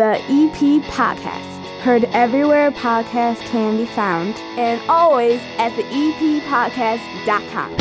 the EP Podcast. Heard everywhere podcasts can be found, and always at the eppodcast.com.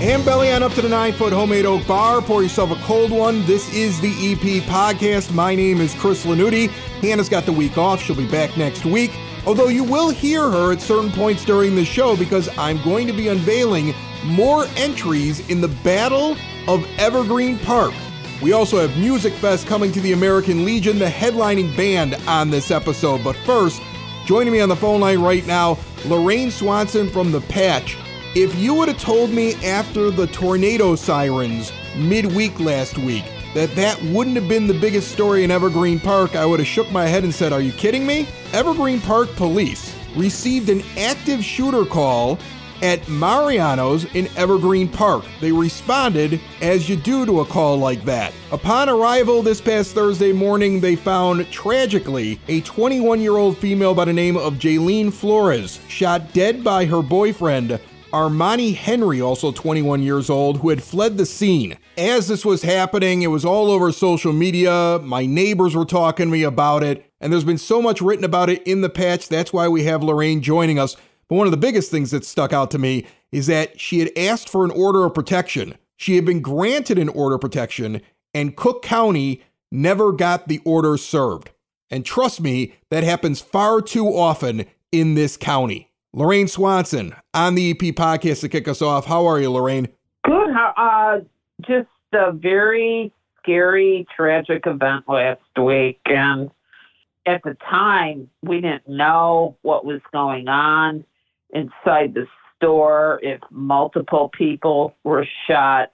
And belly on up to the nine foot homemade oak bar. Pour yourself a cold one. This is the EP podcast. My name is Chris Lanuti. Hannah's got the week off. She'll be back next week. Although you will hear her at certain points during the show because I'm going to be unveiling more entries in the Battle of Evergreen Park. We also have Music Fest coming to the American Legion, the headlining band on this episode. But first, joining me on the phone line right now, Lorraine Swanson from The Patch. If you would have told me after the tornado sirens midweek last week that that wouldn't have been the biggest story in Evergreen Park, I would have shook my head and said, Are you kidding me? Evergreen Park police received an active shooter call at Mariano's in Evergreen Park. They responded as you do to a call like that. Upon arrival this past Thursday morning, they found tragically a 21 year old female by the name of Jaylene Flores shot dead by her boyfriend Armani Henry, also 21 years old, who had fled the scene. As this was happening, it was all over social media. My neighbors were talking to me about it, and there's been so much written about it in the patch. That's why we have Lorraine joining us. But one of the biggest things that stuck out to me is that she had asked for an order of protection. She had been granted an order of protection, and Cook County never got the order served. And trust me, that happens far too often in this county. Lorraine Swanson on the EP podcast to kick us off. How are you, Lorraine? Good. Uh, just a very scary, tragic event last week. And at the time, we didn't know what was going on inside the store, if multiple people were shot.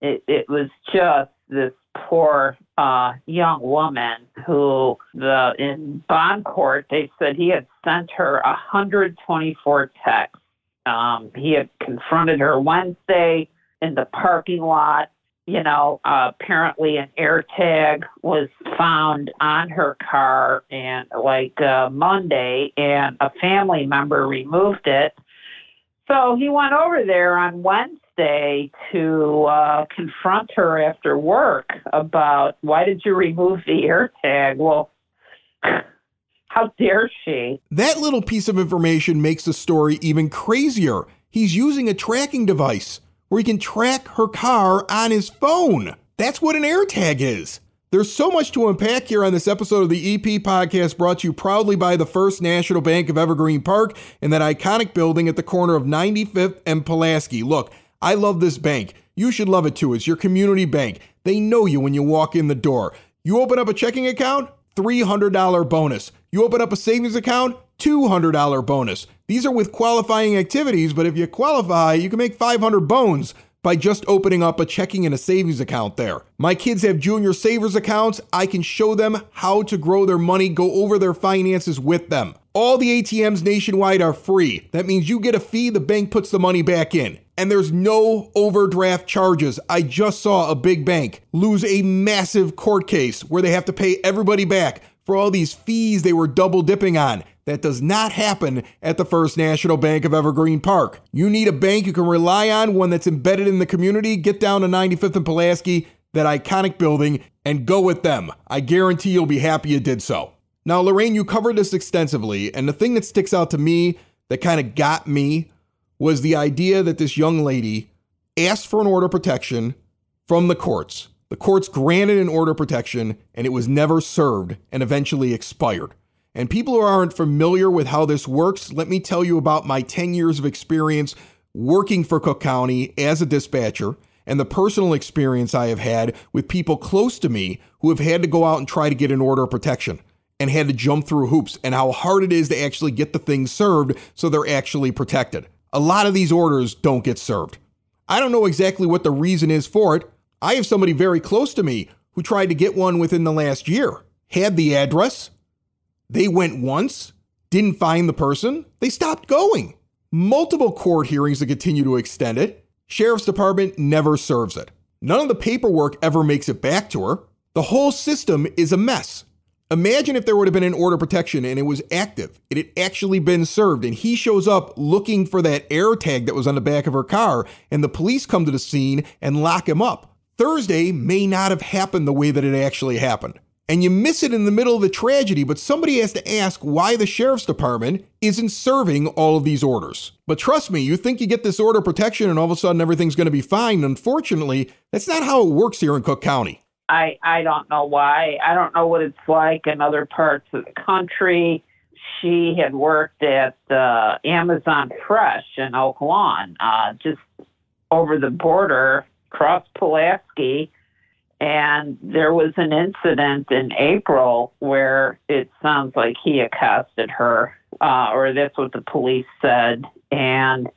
It, it was just this poor uh, young woman who the in bond court they said he had sent her 124 texts. Um, he had confronted her Wednesday in the parking lot. You know, uh, apparently an AirTag was found on her car, and like uh, Monday, and a family member removed it. So he went over there on Wednesday Wednesday to uh, confront her after work about why did you remove the AirTag? Well, how dare she? That little piece of information makes the story even crazier. He's using a tracking device where he can track her car on his phone. That's what an AirTag is. There's so much to unpack here on this episode of the EP podcast brought to you proudly by the First National Bank of Evergreen Park and that iconic building at the corner of 95th and Pulaski. Look, I love this bank. You should love it too. It's your community bank. They know you when you walk in the door. You open up a checking account, $300 bonus. You open up a savings account, $200 bonus. These are with qualifying activities, but if you qualify, you can make 500 bones by just opening up a checking and a savings account there. My kids have junior savers accounts. I can show them how to grow their money, go over their finances with them. All the ATMs nationwide are free. That means you get a fee, the bank puts the money back in. And there's no overdraft charges. I just saw a big bank lose a massive court case where they have to pay everybody back for all these fees they were double dipping on. That does not happen at the First National Bank of Evergreen Park. You need a bank you can rely on, one that's embedded in the community. Get down to 95th and Pulaski, that iconic building, and go with them. I guarantee you'll be happy you did so. Now, Lorraine, you covered this extensively, and the thing that sticks out to me that kind of got me was the idea that this young lady asked for an order of protection from the courts. The courts granted an order of protection, and it was never served and eventually expired. And people who aren't familiar with how this works, let me tell you about my 10 years of experience working for Cook County as a dispatcher and the personal experience I have had with people close to me who have had to go out and try to get an order of protection and had to jump through hoops and how hard it is to actually get the thing served so they're actually protected. A lot of these orders don't get served. I don't know exactly what the reason is for it. I have somebody very close to me who tried to get one within the last year, had the address, they went once, didn't find the person, they stopped going. Multiple court hearings to continue to extend it. Sheriff's Department never serves it. None of the paperwork ever makes it back to her. The whole system is a mess. Imagine if there would have been an order protection and it was active. It had actually been served, and he shows up looking for that air tag that was on the back of her car, and the police come to the scene and lock him up. Thursday may not have happened the way that it actually happened. And you miss it in the middle of the tragedy, but somebody has to ask why the sheriff's department isn't serving all of these orders. But trust me, you think you get this order protection and all of a sudden everything's going to be fine. Unfortunately, that's not how it works here in Cook County. I I don't know why. I don't know what it's like in other parts of the country. She had worked at uh, Amazon Fresh in Oak Lawn, uh, just over the border, across Pulaski, and there was an incident in April where it sounds like he accosted her, uh, or that's what the police said, and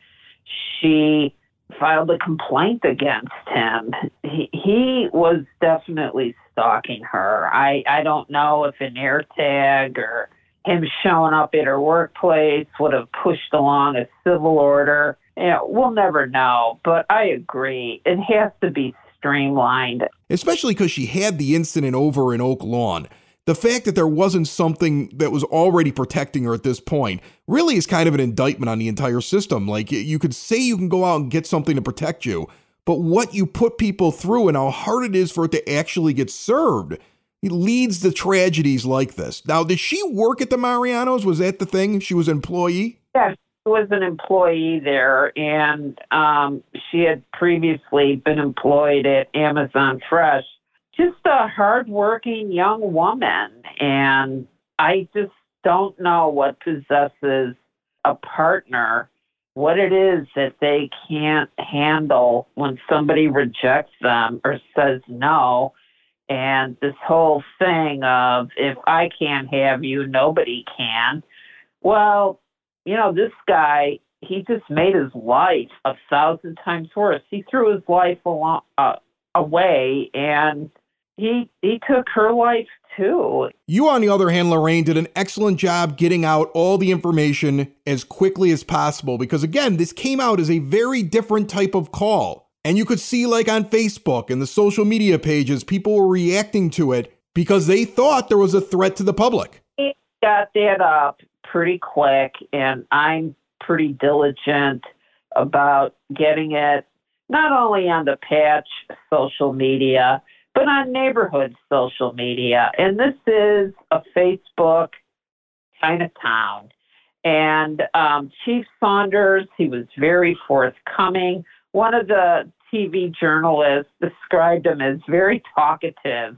she filed a complaint against him. He, he was definitely stalking her. I, I don't know if an air tag or him showing up at her workplace would have pushed along a civil order. You know, we'll never know, but I agree. It has to be streamlined. Especially because she had the incident over in Oak Lawn the fact that there wasn't something that was already protecting her at this point really is kind of an indictment on the entire system. Like you could say you can go out and get something to protect you, but what you put people through and how hard it is for it to actually get served it leads to tragedies like this. Now, did she work at the Marianos? Was that the thing? She was an employee? Yeah, she was an employee there, and um, she had previously been employed at Amazon Fresh just a hardworking young woman. And I just don't know what possesses a partner, what it is that they can't handle when somebody rejects them or says no. And this whole thing of if I can't have you, nobody can. Well, you know, this guy, he just made his life a thousand times worse. He threw his life along, uh, away and he he took her life too. You, on the other hand, Lorraine, did an excellent job getting out all the information as quickly as possible because, again, this came out as a very different type of call. And you could see, like on Facebook and the social media pages, people were reacting to it because they thought there was a threat to the public. He got that up pretty quick, and I'm pretty diligent about getting it not only on the patch social media but on neighborhood social media. And this is a Facebook kind of town. And um, Chief Saunders, he was very forthcoming. One of the TV journalists described him as very talkative,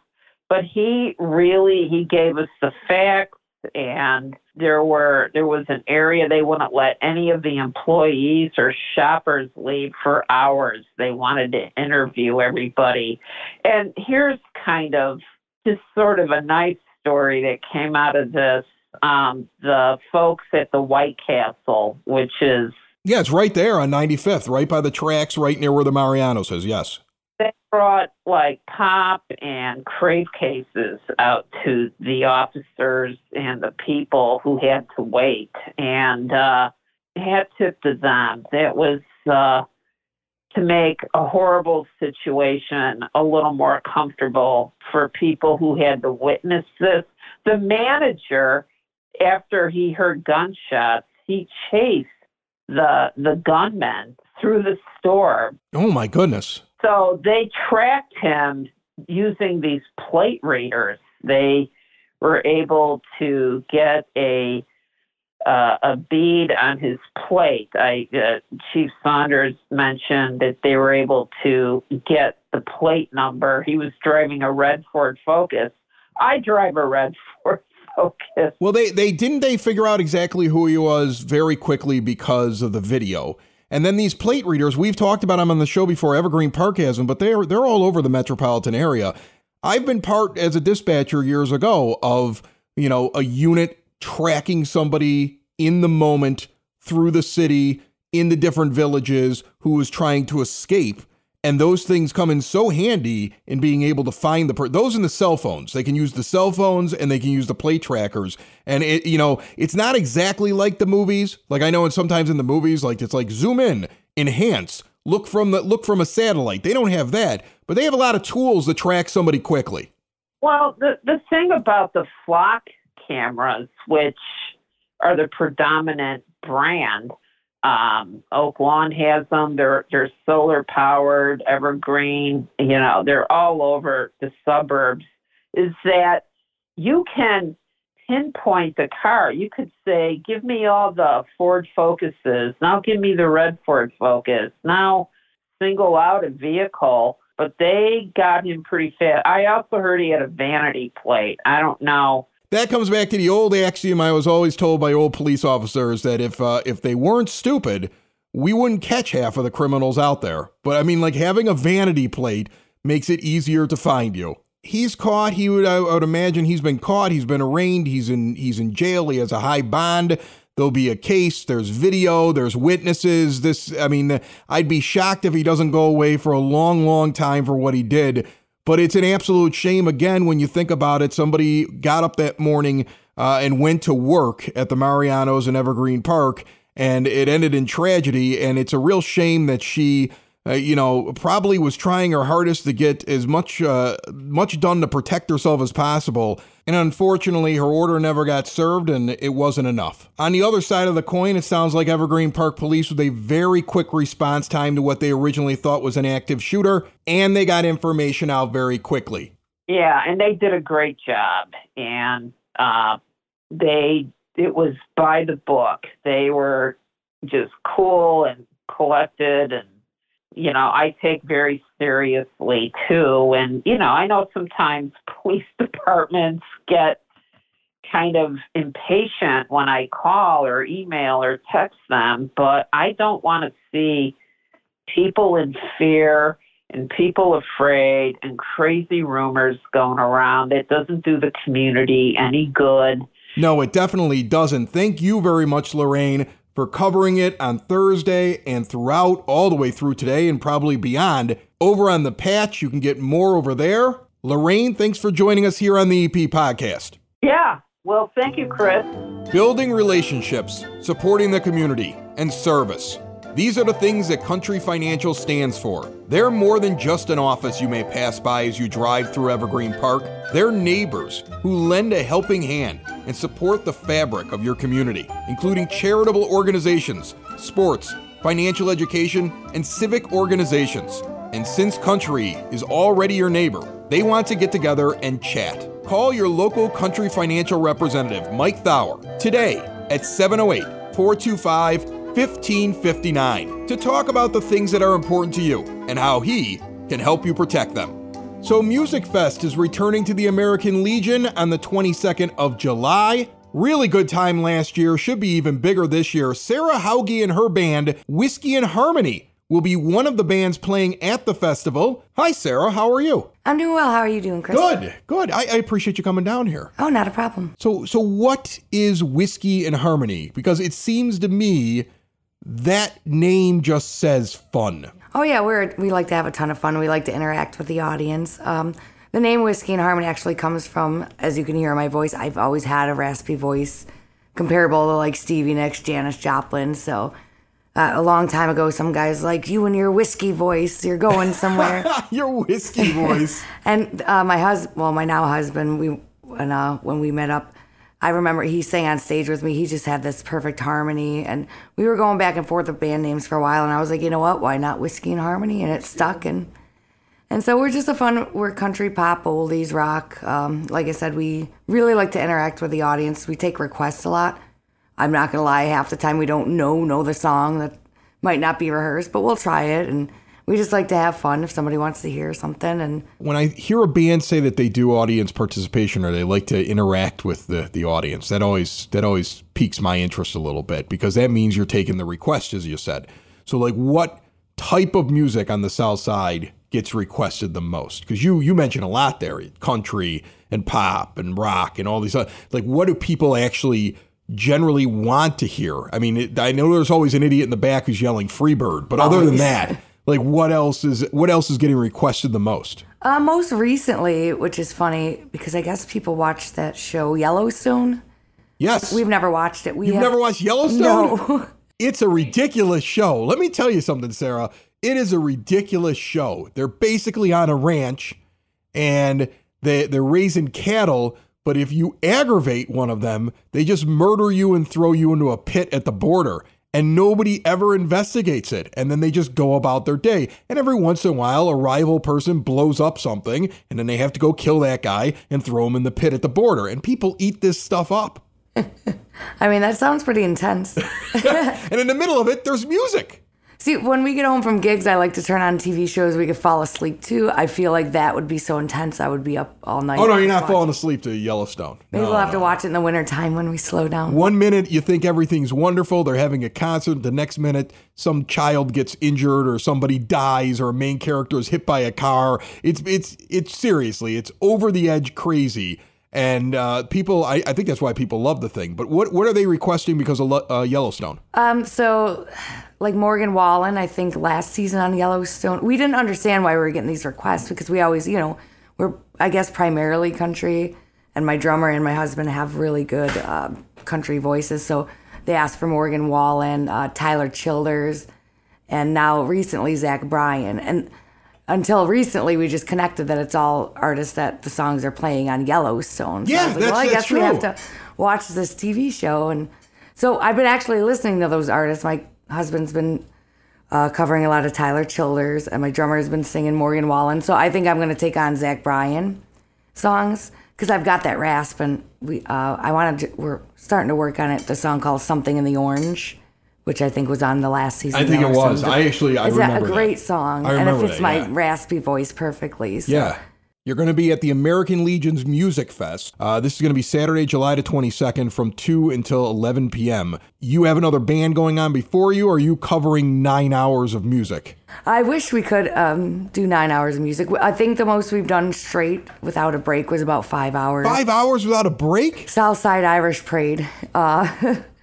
but he really he gave us the facts and there were there was an area they wouldn't let any of the employees or shoppers leave for hours. They wanted to interview everybody. And here's kind of just sort of a nice story that came out of this. Um, the folks at the White Castle, which is yeah, it's right there on 95th, right by the tracks, right near where the Marianos is. Yes they brought like pop and crave cases out to the officers and the people who had to wait and uh had tipped to them that was uh to make a horrible situation a little more comfortable for people who had to witness this. The manager, after he heard gunshots, he chased the the gunmen through the store. Oh my goodness. So they tracked him using these plate readers. They were able to get a uh, a bead on his plate. I, uh, Chief Saunders mentioned that they were able to get the plate number. He was driving a red Ford Focus. I drive a red Ford Focus. Well, they they didn't they figure out exactly who he was very quickly because of the video. And then these plate readers, we've talked about them on the show before. Evergreen Park has them, but they're they're all over the metropolitan area. I've been part as a dispatcher years ago of you know a unit tracking somebody in the moment through the city in the different villages who was trying to escape and those things come in so handy in being able to find the per- those in the cell phones. They can use the cell phones and they can use the play trackers. And it you know it's not exactly like the movies. Like i know and sometimes in the movies like it's like zoom in enhance look from the look from a satellite. They don't have that but they have a lot of tools to track somebody quickly. Well, the the thing about the flock cameras, which are the predominant brand, um, Oak Lawn has them. They're they're solar powered, evergreen. You know, they're all over the suburbs. Is that you can pinpoint the car. You could say, "Give me all the Ford Focuses." Now, give me the red Ford Focus. Now, single out a vehicle. But they got him pretty fast. I also heard he had a vanity plate. I don't know that comes back to the old axiom I was always told by old police officers that if uh, if they weren't stupid, we wouldn't catch half of the criminals out there. But I mean, like having a vanity plate makes it easier to find you. He's caught. He would I would imagine he's been caught. He's been arraigned. He's in he's in jail. He has a high bond. There'll be a case. There's video. There's witnesses. This I mean, I'd be shocked if he doesn't go away for a long, long time for what he did but it's an absolute shame, again, when you think about it. Somebody got up that morning uh, and went to work at the Marianos in Evergreen Park, and it ended in tragedy. And it's a real shame that she uh, you know, probably was trying her hardest to get as much uh, much done to protect herself as possible. And unfortunately, her order never got served, and it wasn't enough. On the other side of the coin, it sounds like Evergreen Park Police with a very quick response time to what they originally thought was an active shooter, and they got information out very quickly. Yeah, and they did a great job, and uh, they it was by the book. They were just cool and collected and you know, I take very seriously too. And, you know, I know sometimes police departments get kind of impatient when I call or email or text them, but I don't want to see people in fear and people afraid and crazy rumors going around. It doesn't do the community any good. No, it definitely doesn't. Thank you very much, Lorraine, for covering it on Thursday and throughout all the way through today and probably beyond. Over on the patch, you can get more over there. Lorraine, thanks for joining us here on the EP podcast. Yeah. Well, thank you, Chris. Building relationships, supporting the community, and service. These are the things that Country Financial stands for. They're more than just an office you may pass by as you drive through Evergreen Park. They're neighbors who lend a helping hand and support the fabric of your community, including charitable organizations, sports, financial education, and civic organizations. And since Country is already your neighbor, they want to get together and chat. Call your local Country Financial representative, Mike Thauer, today at 708 425 1559 to talk about the things that are important to you and how he can help you protect them. So, Music Fest is returning to the American Legion on the 22nd of July. Really good time last year, should be even bigger this year. Sarah Hauge and her band, Whiskey and Harmony, will be one of the bands playing at the festival. Hi, Sarah. How are you? I'm doing well. How are you doing, Chris? Good, good. I, I, appreciate you coming down here. Oh, not a problem. So, so what is Whiskey and Harmony? Because it seems to me that name just says fun. Oh yeah, we're we like to have a ton of fun. We like to interact with the audience. Um, the name Whiskey and Harmony actually comes from, as you can hear in my voice, I've always had a raspy voice, comparable to like Stevie Nicks, Janis Joplin. So uh, a long time ago, some guys like you and your whiskey voice, you're going somewhere. your whiskey voice. and uh, my husband, well, my now husband, we when uh, when we met up, I remember he sang on stage with me. He just had this perfect harmony. And we were going back and forth with band names for a while. And I was like, you know what? Why not Whiskey and Harmony? And it stuck. And and so we're just a fun, we're country pop, oldies, rock. Um, like I said, we really like to interact with the audience. We take requests a lot. I'm not going to lie, half the time we don't know, know the song that might not be rehearsed, but we'll try it. And we just like to have fun if somebody wants to hear something and when i hear a band say that they do audience participation or they like to interact with the, the audience that always that always piques my interest a little bit because that means you're taking the request as you said. So like what type of music on the south side gets requested the most? Because you you mentioned a lot there country and pop and rock and all these other like what do people actually generally want to hear? I mean it, i know there's always an idiot in the back who's yelling freebird but other than that like what else is what else is getting requested the most? Uh, most recently, which is funny because I guess people watch that show Yellowstone. Yes, we've never watched it. We You've have, never watched Yellowstone? No. it's a ridiculous show. Let me tell you something, Sarah. It is a ridiculous show. They're basically on a ranch, and They they're raising cattle, but if you aggravate one of them, they just murder you and throw you into a pit at the border. And nobody ever investigates it. And then they just go about their day. And every once in a while, a rival person blows up something, and then they have to go kill that guy and throw him in the pit at the border. And people eat this stuff up. I mean, that sounds pretty intense. and in the middle of it, there's music. See, when we get home from gigs, I like to turn on TV shows we could fall asleep to. I feel like that would be so intense. I would be up all night. Oh no, you're not watching. falling asleep to Yellowstone. Maybe No, we'll have no. to watch it in the wintertime when we slow down. One minute you think everything's wonderful, they're having a concert. The next minute, some child gets injured or somebody dies or a main character is hit by a car. It's it's it's seriously, it's over the edge crazy. And uh, people, I, I think that's why people love the thing. But what what are they requesting because of uh, Yellowstone? Um, so, like Morgan Wallen, I think last season on Yellowstone, we didn't understand why we were getting these requests because we always, you know, we're I guess primarily country, and my drummer and my husband have really good uh, country voices. So they asked for Morgan Wallen, uh, Tyler Childers, and now recently Zach Bryan. And until recently, we just connected that it's all artists that the songs are playing on Yellowstone. So Yeah, I was like, that's- well, I guess we have to watch this TV show. And so I've been actually listening to those artists. My husband's been uh, covering a lot of Tyler Childers, and my drummer's been singing Morgan Wallen. So I think I'm going to take on Zach Bryan songs because I've got that rasp, and we uh, I wanted to, we're starting to work on it. The song called "Something in the Orange." Which I think was on the last season. I think it was. I actually- I it's remember a that. great song, I and it fits that, my yeah. raspy voice perfectly. So. Yeah. You're going to be at the American Legion's Music Fest. Uh, this is going to be Saturday, July the 22nd from 2 until 11 p.m. You have another band going on before you, or are you covering nine hours of music? I wish we could um, do nine hours of music. I think the most we've done straight without a break was about five hours. Five hours without a break? Southside Irish Parade uh,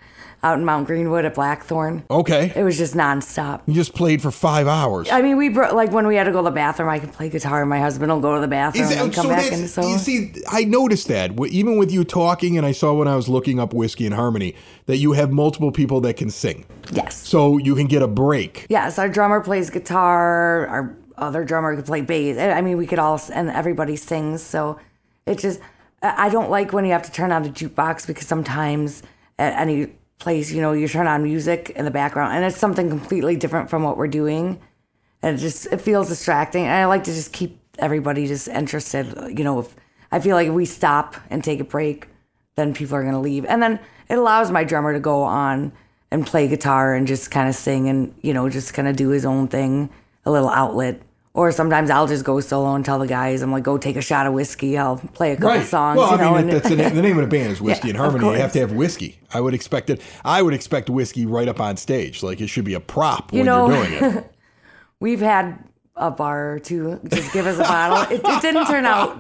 out in Mount Greenwood at Blackthorn. Okay. It was just nonstop. You just played for five hours. I mean, we bro- like when we had to go to the bathroom. I could play guitar. and My husband will go to the bathroom Is and come so back. And so you see, I noticed that even with you talking, and I saw when I was looking up whiskey and harmony that you have multiple people that can sing, yes, so you can get a break. yes. Our drummer plays guitar. Our other drummer could play bass. I mean, we could all and everybody sings. So it just I I don't like when you have to turn on the jukebox because sometimes at any place, you know, you turn on music in the background and it's something completely different from what we're doing. And it just it feels distracting. And I like to just keep everybody just interested. You know, if I feel like if we stop and take a break, then people are gonna leave. And then it allows my drummer to go on and play guitar and just kind of sing and, you know, just kind of do his own thing, a little outlet. Or sometimes I'll just go solo and tell the guys, I'm like, go take a shot of whiskey. I'll play a couple songs. Well, you I know, mean, and- that's the, name, the name of the band is Whiskey Yeah, and Harmony. You have to have whiskey. I would expect it. I would expect whiskey right up on stage. Like it should be a prop when know- you're doing it. We've had a bar to just give us a bottle. It, it didn't turn out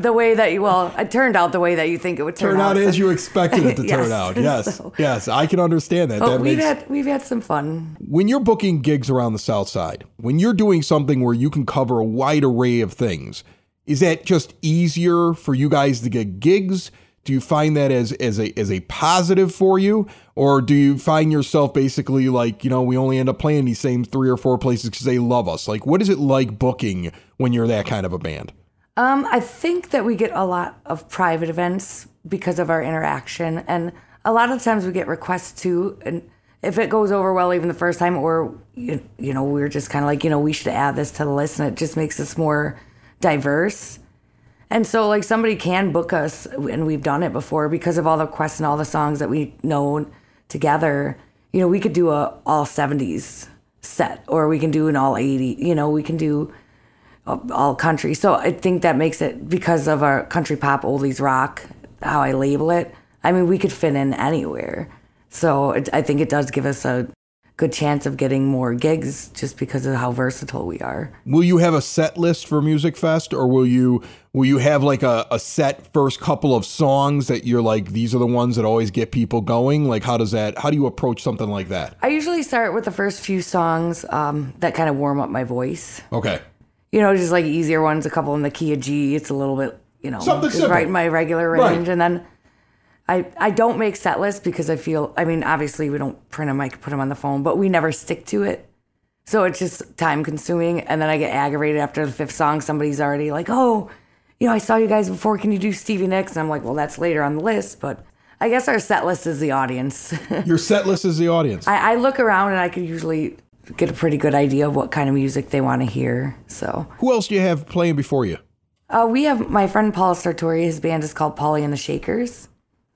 the way that you, well, it turned out the way that you think it would turn, out. Turn out so- as you expected it to Yes. turn out. Yes, So- yes, I can understand that. That we've makes had we've had some fun. when you're booking gigs around the South Side, when you're doing something where you can cover a wide array of things, is that just easier for you guys to get gigs? Do you find that as as a as a positive for you, or do you find yourself basically like you know we only end up playing these same three or four places because they love us? Like, what is it like booking when you're that kind of a band? Um, I think that we get a lot of private events because of our interaction, and a lot of times we get requests too. And if it goes over well, even the first time, or you, you know, we're just kind of like, you know, we should add this to the list, and it just makes us more diverse. And so, like, somebody can book us, and we've done it before because of all the quests and all the songs that we know together. You know, we could do a all '70s set, or we can do an all '80. You know, we can do all country. So I think that makes it because of our country pop, oldies, rock, how I label it. I mean, we could fit in anywhere. So it, I think it does give us a good chance of getting more gigs just because of how versatile we are. Will you have a set list for Music Fest, or will you will you have like a, a set first couple of songs that you're like these are the ones that always get people going? Like how does that? How do you approach something like that? I usually start with the first few songs um, that kind of warm up my voice. Okay, You know, just like easier ones, a couple in the key of G. It's a little bit, you know, Something just simple. right in my regular Right. range. And then I, I don't make set lists because I feel, I mean, obviously we don't print them, I can put them on the phone, but we never stick to it. So it's just time consuming. And then I get aggravated after the fifth song. Somebody's already like, oh, you know, I saw you guys before. Can you do Stevie Nicks? And I'm like, well, that's later on the list, but I guess our set list is the audience. Your set list is the audience. I, I look around and I can usually get a pretty good idea of what kind of music they want to hear. So Who else do you have playing before you? uh, we have my friend Paul Sartori. His band is called Polly and the Shakers.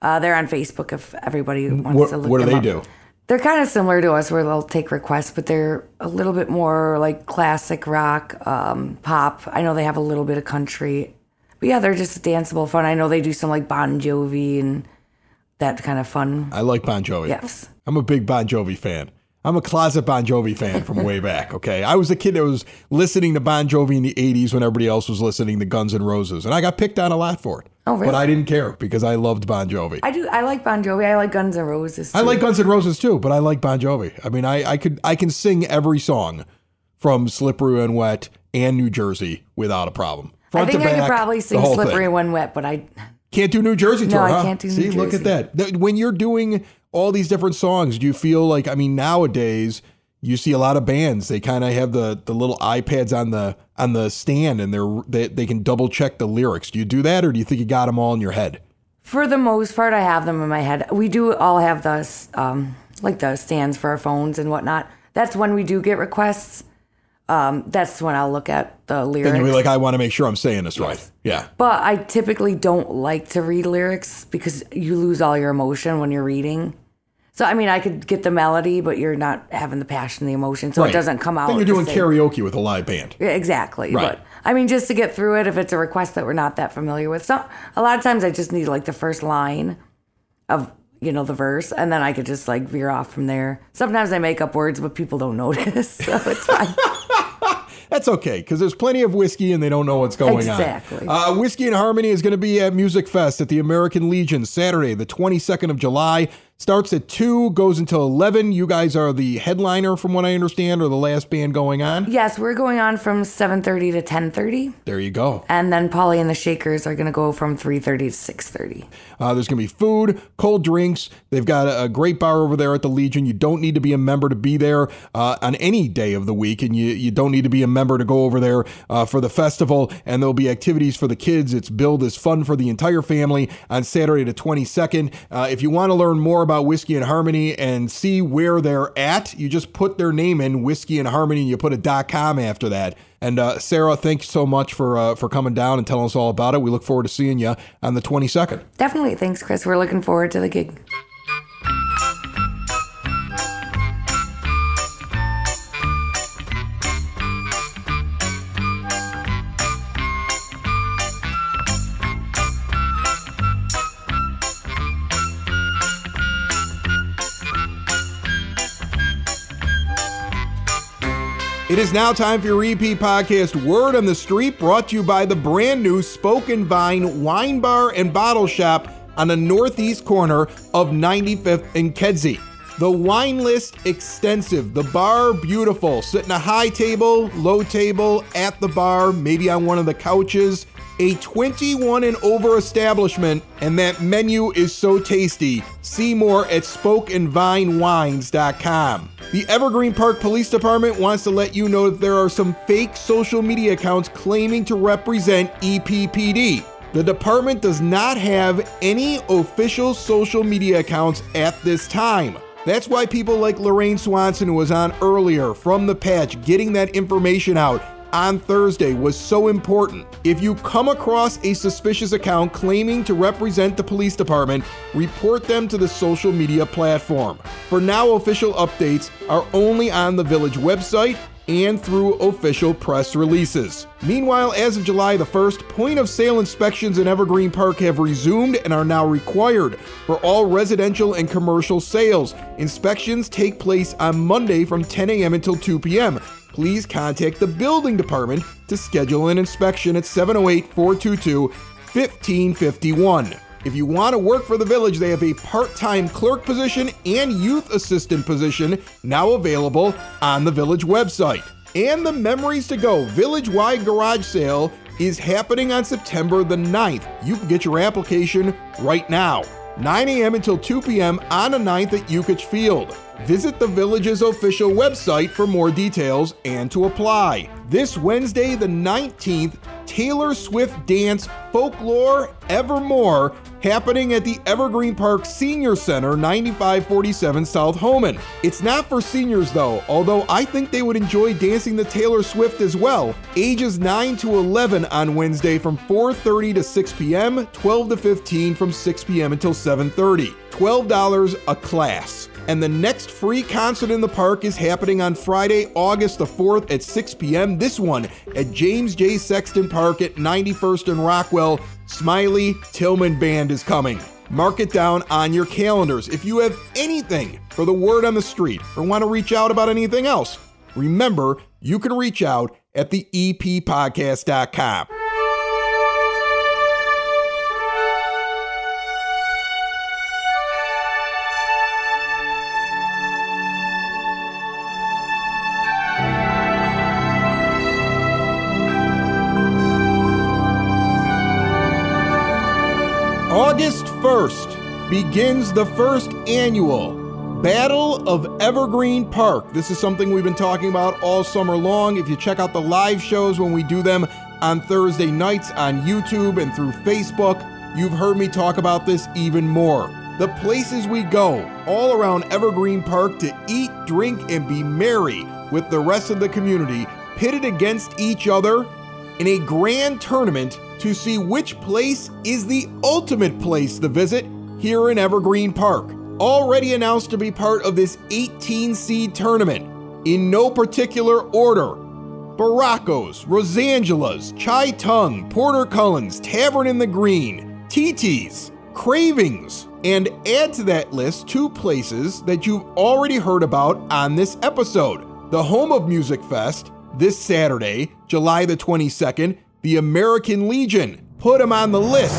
Uh, they're on Facebook if everybody wants What, to look what do they up. do? They're kind of similar to us, where they'll take requests, but they're a little bit more like classic rock, um, pop. I know they have a little bit of country, but yeah, they're just danceable fun. I know they do some like Bon Jovi and that kind of fun. I like Bon Jovi. Yes. I'm a big Bon Jovi fan. I'm a closet Bon Jovi fan from way back, okay? I was a kid that was listening to Bon Jovi in the 80s when everybody else was listening to Guns N' Roses, and I got picked on a lot for it. Oh, really? But I didn't care because I loved Bon Jovi. I do. I like Bon Jovi. I like Guns N' Roses. I like Guns N' Roses too, but I like Bon Jovi. I mean, I, I could I can sing every song from Slippery and Wet and New Jersey without a problem. I think I could probably sing "Slippery. When Wet," but I Can't do New Jersey No, tour, I can't do New See, look at that. When you're doing all these different songs, do you feel like I mean nowadays you see a lot of bands they kind of have the the little iPads on the on the stand and they're they, they can double check the lyrics. Do you do that or do you think you got them all in your head? For the most part, I have them in my head. We do all have the um, like the stands for our phones and whatnot. That's when we do get requests. Um, that's when I'll look at the lyrics. And you'll be like, I want to make sure I'm saying this right. Yeah. but I typically don't like to read lyrics because you lose all your emotion when you're reading. So I mean, I could get the melody, but you're not having the passion, the emotion, so Right. it doesn't come out. Then you're doing karaoke with a live band. Yeah, Exactly. Right. But I mean, just to get through it, if it's a request that we're not that familiar with, so a lot of times I just need like the first line of you know the verse, and then I could just like veer off from there. Sometimes I make up words, but people don't notice, so it's fine. That's okay because there's plenty of whiskey and they don't know what's going Exactly. on. Uh, whiskey and Harmony is going to be at Music Fest at the American Legion Saturday, the 22nd of July. Starts at 2, goes until 11. You guys are the headliner, from what I understand, or the last band going on. yes, we're going on from seven thirty to ten thirty, There you go. and then Polly and the Shakers are going to go from three thirty to six thirty. Uh, there's going to be food, cold drinks. They've got a, a great bar over there at the Legion. You don't need to be a member to be there uh, on any day of the week, and you, you don't need to be a member to go over there uh, for the festival. And there'll be activities for the kids. It's billed as fun for the entire family on Saturday the 22nd. Uh, if you want to learn more about Whiskey and Harmony and see where they're at, you just put their name in Whiskey and Harmony, and you put a dot .com after that. And uh, Sarah, you so much for uh, for coming down and telling us all about it. We look forward to seeing you on the 22nd. Definitely, thanks, Chris. We're looking forward to the gig. It is now time for your EP podcast, Word on the Street, brought to you by the brand new Spoken Vine Wine Bar and Bottle Shop on the northeast corner of 95th and Kedzie. The wine list extensive, the bar beautiful, sitting a high table, low table, at the bar, maybe on one of the couches. A 21 and over establishment, and that menu is so tasty. See more at spokenvinewines.com. The Evergreen Park Police Department wants to let you know that there are some fake social media accounts claiming to represent EPPD. The department does not have any official social media accounts at this time. That's why people like Lorraine Swanson, who was on earlier from the patch, getting that information out on Thursday was so important. If you come across a suspicious account claiming to represent the police department, report them to the social media platform. For now, official updates are only on the village website and through official press releases. Meanwhile, as of July the 1st, point of sale inspections in Evergreen Park have resumed and are now required for all residential and commercial sales. Inspections take place on Monday from 10 a.m. until 2 p.m. Please contact the building department to schedule an inspection at 708 422 1551. If you want to work for the village, they have a part time clerk position and youth assistant position now available on the village website. And the Memories to Go village wide garage sale is happening on September the 9th. You can get your application right now. 9 a.m. until 2 p.m. on the 9th at Yukich Field. Visit the Village's official website for more details and to apply. This Wednesday, the 19th, Taylor Swift Dance Folklore Evermore happening at the Evergreen Park Senior Center, 9547 South Homan. It's not for seniors though, although I think they would enjoy dancing the Taylor Swift as well. Ages 9 to 11 on Wednesday from 4:30 to 6 p.m., 12 to 15 from 6 p.m. until 7:30. $12 a class. And the next free concert in the park is happening on Friday, August the 4th at 6 p.m. This one at James J. Sexton Park at 91st and Rockwell. Smiley Tillmon Band is coming. Mark it down on your calendars. If you have anything for the word on the street or want to reach out about anything else, remember you can reach out at the eppodcast.com. 1st begins the first annual Battle of Evergreen Park. This is something we've been talking about all summer long. If you check out the live shows when we do them on Thursday nights on YouTube and through Facebook, you've heard me talk about this even more. The places we go all around Evergreen Park to eat, drink, and be merry with the rest of the community pitted against each other in a grand tournament to see which place is the ultimate place to visit here in Evergreen Park. Already announced to be part of this 18 seed tournament in no particular order. Baracos, Rosangelas, Chai Tung, Porter Cullen's, Tavern in the Green, TT's, Cravings, and add to that list two places that you've already heard about on this episode. The home of Music Fest, this Saturday, July the 22nd, the American Legion. Put him on the list.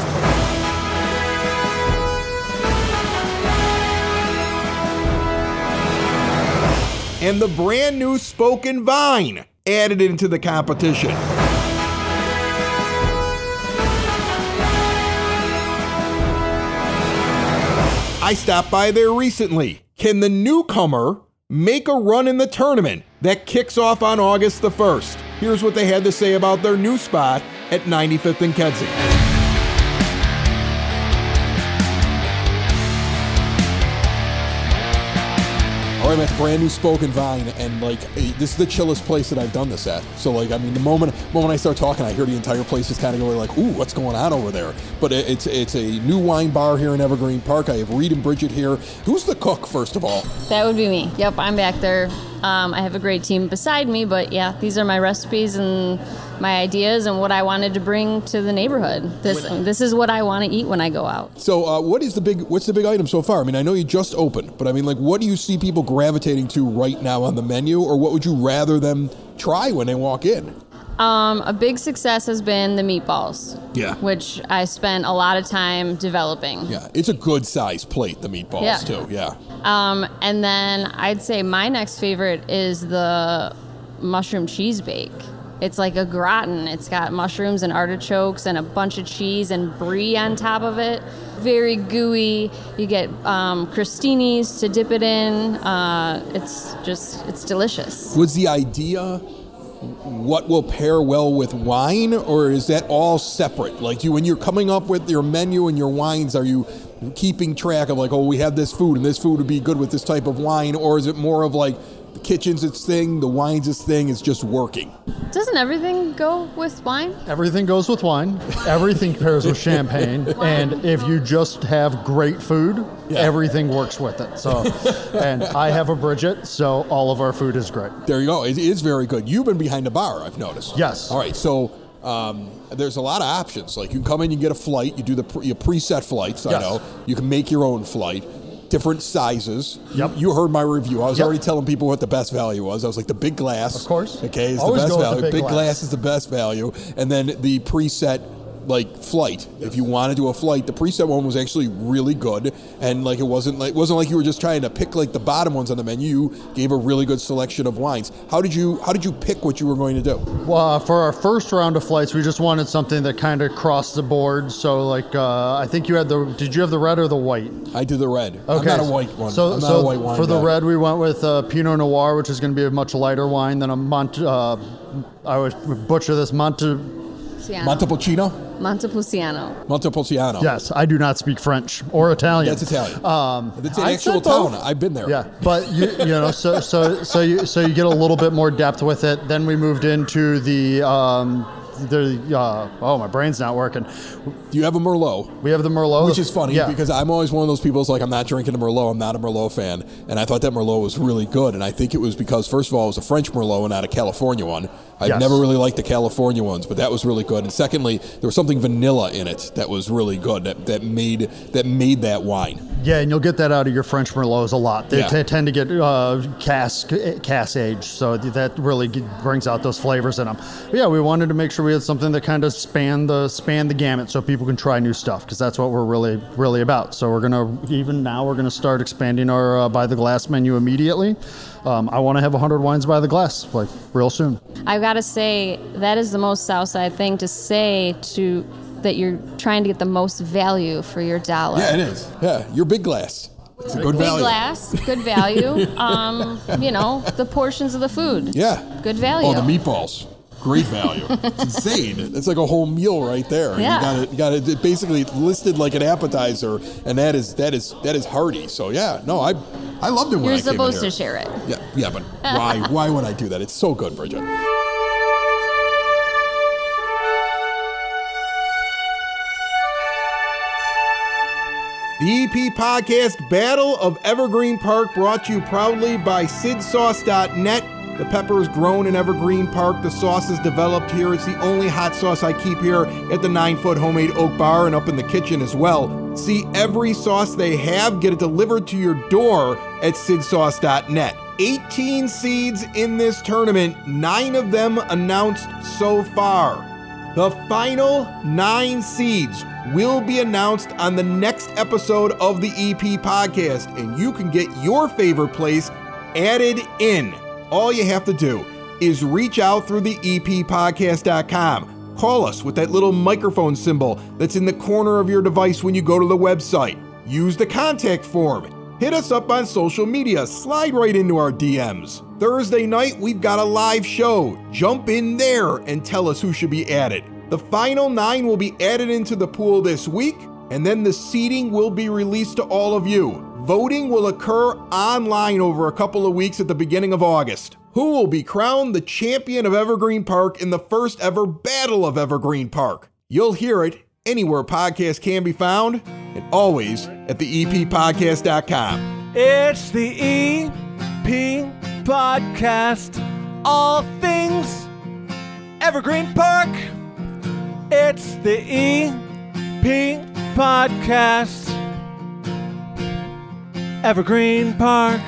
And the brand new Spoken Vine added into the competition. I stopped by there recently. Can the newcomer make a run in the tournament that kicks off on August the 1st? Here's what they had to say about their new spot at 95th and Kedzie. All right, I'm brand new Spoken Vine, and like this is the chillest place that I've done this at. So like, I mean, the moment moment I start talking, I hear the entire place is kind of going like, "Ooh, what's going on over there?" But it, it's it's a new wine bar here in Evergreen Park. I have Reed and Bridget here. Who's the cook, first of all? That would be me. Yep, I'm back there. Um, I have a great team beside me, but yeah, these are my recipes and my ideas and what I wanted to bring to the neighborhood. This this is what I want to eat when I go out. So, uh, what is the big? What's the big item so far? I mean, I know you just opened, but I mean, like, what do you see people gravitating to right now on the menu, or what would you rather them try when they walk in? Um, a big success has been the meatballs. Yeah. Which I spent a lot of time developing. Yeah, it's a good size plate. The meatballs Yeah. too. Yeah. Um, and then I'd say my next favorite is the mushroom cheese bake. It's like a gratin. It's got mushrooms and artichokes and a bunch of cheese and brie on top of it. Very gooey. You get um, crostinis to dip it in. Uh, it's just, it's delicious. Was the idea what will pair well with wine, or is that all separate? Like you, when you're coming up with your menu and your wines, are you keeping track of like, oh, we have this food and this food would be good with this type of wine, or is it more of like the kitchen's its thing, the wine's its thing, it's just working? Doesn't everything go with wine? Everything goes with wine. Everything pairs with champagne. And if you just have great food, Yeah. everything works with it. So, and I have a Bridget, so all of our food is great. There you go. It is very good. You've been behind the bar, I've noticed. Yes. All right. So um, there's a lot of options. Like you can come in, you can get a flight. You do the pre- your preset flights. I know you can make your own flight. Different sizes. Yep. You heard my review. I was Yep. already telling people what the best value was. I was like the big glass. Of course. Okay, is Always the best with the value. big glass. glass. is the best value, and then the preset like flight. If you want to do a flight, the preset one was actually really good, and like it wasn't like it wasn't like you were just trying to pick like the bottom ones on the menu. You gave a really good selection of wines. How did you how did you pick what you were going to do? Well, uh, for our first round of flights, we just wanted something that kind of crossed the board. So, like, uh, I think you had the. Did you have the red or the white? I did the red. Okay, I'm not a white one. So, I'm not so a white wine for the red, we went with uh, Pinot Noir, which is going to be a much lighter wine than a Mont. Uh, I would butcher this Monte. Montepulciano, Montepulciano. Montepulciano. Yes, I do not speak French or Italian. that's Italian. Um, it's an I actual said both. town. I've been there. Yeah, but you, you know, so so so you so you get a little bit more depth with it. Then we moved into the um, the uh, oh my brain's not working. Do you have a Merlot? We have the Merlot, Which is funny Yeah. because I'm always one of those people who's like, I'm not drinking a Merlot. I'm not a Merlot fan. And I thought that Merlot was really good. And I think it was because, first of all, it was a French Merlot and not a California one. I've Yes. never really liked the California ones, but that was really good. And secondly, there was something vanilla in it that was really good that, that made that made that wine. Yeah, and you'll get that out of your French Merlots a lot. They Yeah. t- tend to get uh, cask cask aged, so that really brings out those flavors in them. But yeah, we wanted to make sure we had something that kind of spanned the span the gamut, so people can try new stuff because that's what we're really really about. So we're gonna even now we're gonna start expanding our uh, by the glass menu immediately. Um, I want to have 100 wines by the glass like real soon. I've got to say that is the most Southside thing to say to that you're trying to get the most value for your dollar. Yeah, it is. Yeah, your big glass. It's a good value. Big value. glass, good value. um, you know, the portions of the food. Yeah. Good value. Oh, the meatballs. Great value. it's insane. It's like a whole meal right there. Yeah. You got it. You got it basically listed like an appetizer, and that is that is that is hearty. So yeah, no, I I loved it when You're I came in supposed here. to share it. Yeah, yeah, but why why would I do that? It's so good, Bridget. The EP Podcast Battle of Evergreen Park brought to you proudly by SidSauce.net. The pepper is grown in Evergreen Park. The sauce is developed here. It's the only hot sauce I keep here at the nine foot homemade oak bar and up in the kitchen as well. See every sauce they have, get it delivered to your door at SidSauce.net. 18 seeds in this tournament, nine of them announced so far. The final nine seeds will be announced on the next episode of the EP podcast, and you can get your favorite place added in. All you have to do is reach out through the eppodcast.com. Call us with that little microphone symbol that's in the corner of your device when you go to the website. Use the contact form. Hit us up on social media. Slide right into our DMs. Thursday night, we've got a live show. Jump in there and tell us who should be added. The final nine will be added into the pool this week, and then the seating will be released to all of you. Voting will occur online over a couple of weeks at the beginning of August. Who will be crowned the champion of Evergreen Park in the first ever Battle of Evergreen Park? You'll hear it anywhere podcasts can be found, and always at the eppodcast.com. It's the EP Podcast. All things Evergreen Park. It's the EP Podcast. Evergreen Park.